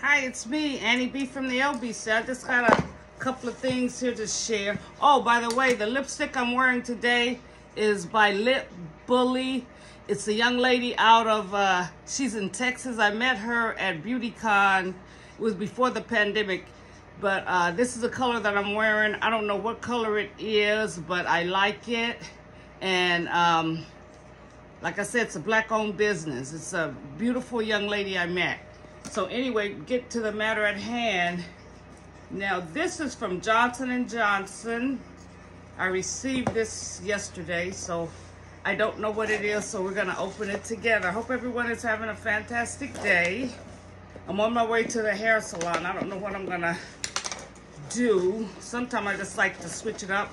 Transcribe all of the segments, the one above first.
Hi, it's me, Annie B from the LBC. I just got a couple of things here to share. Oh, by the way, the lipstick I'm wearing today is by Lip Bully. It's a young lady out of, uh, she's in Texas. I met her at BeautyCon. It was before the pandemic. But uh, this is the color that I'm wearing. I don't know what color it is, but I like it. And um, like I said, it's a black-owned business. It's a beautiful young lady I met. So anyway, get to the matter at hand. Now this is from Johnson & Johnson. I received this yesterday, so I don't know what it is, so we're gonna open it together. I hope everyone is having a fantastic day. I'm on my way to the hair salon. I don't know what I'm gonna do. Sometimes I just like to switch it up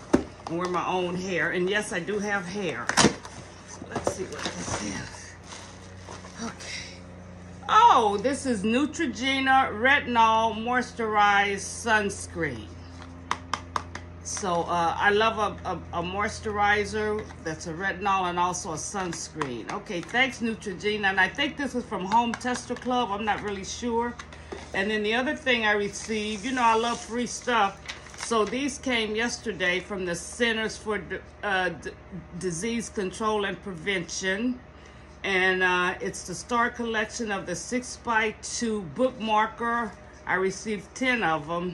and wear my own hair. And yes, I do have hair. So let's see what this is. Okay. Oh, this is Neutrogena Retinol Moisturized Sunscreen. So uh, I love a, a, a, moisturizer that's a retinol and also a sunscreen. Okay, thanks Neutrogena. And I think this is from Home Tester Club. I'm not really sure. And then the other thing I received, you know I love free stuff. So these came yesterday from the Centers for uh, Disease Control and Prevention and uh, it's the Star Collection of the 6 by 2 bookmarker. I received 10 of them.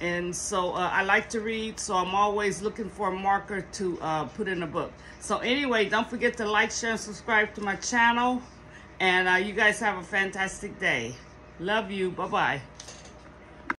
And so uh, I like to read, so I'm always looking for a marker to uh, put in a book. So anyway, don't forget to like, share, and subscribe to my channel. And uh, you guys have a fantastic day. Love you. Bye-bye.